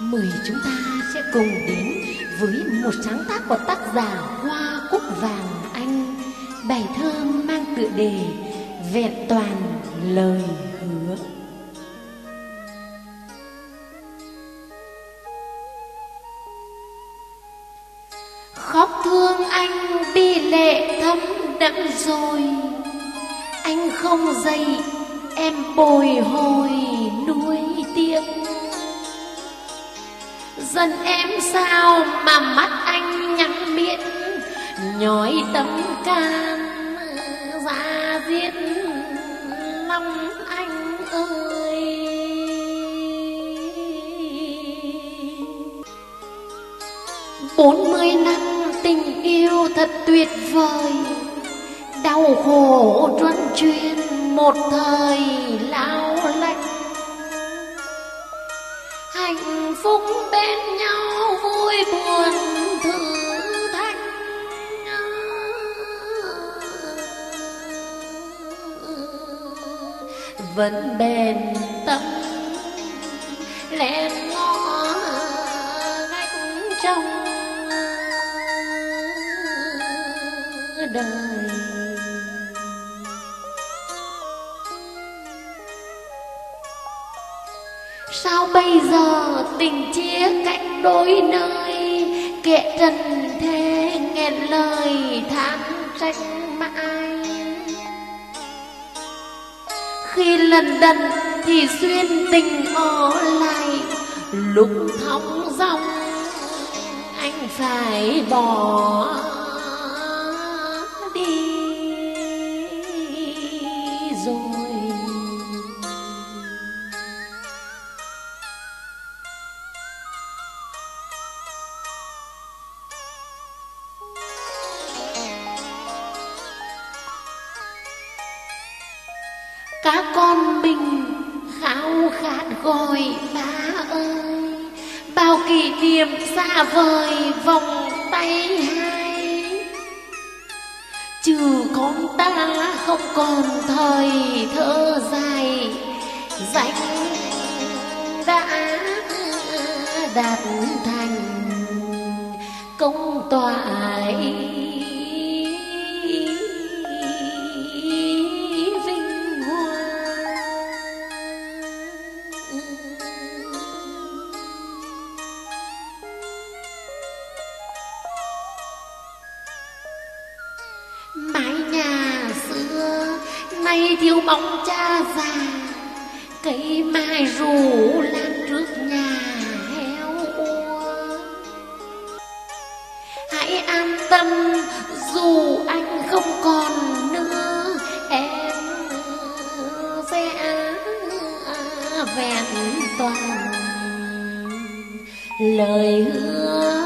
mời chúng ta sẽ cùng đến với một sáng tác của tác giả Hoa Cúc Vàng Anh. Bài thơ mang tựa đề vẹn toàn lời hứa. Khóc thương anh đi lệ thấm đẫm rồi. Anh không dậy, em bồi hồi. Dân em sao mà mắt anh nhắm miệng, nhói tấm can ra giết lòng anh ơi. Bốn mươi năm tình yêu thật tuyệt vời, đau khổ truân chuyên một thời lao lạnh hạnh phúc bên nhau vui buồn thử thách vẫn bền tâm lén ngõ ngách trong đời. Sao bây giờ tình chia cách đôi nơi? Kệ trần thế nghẹn lời than trách mãi. Khi lần đần thì xuyên tình ở lại lúc thóng rong anh phải bỏ đi. Rồi các con mình khao khát gọi ba ơi. Bao kỷ niệm xa vời vòng tay hai. Trừ con ta không còn thời thơ dài. Danh đã đạt thành công toại. Mái nhà xưa, nay thiếu bóng cha già. Cây mai rủ lan trước nhà heo úa hãy an tâm, dù anh không còn nữa, em sẽ vẹn toàn. Lời hứa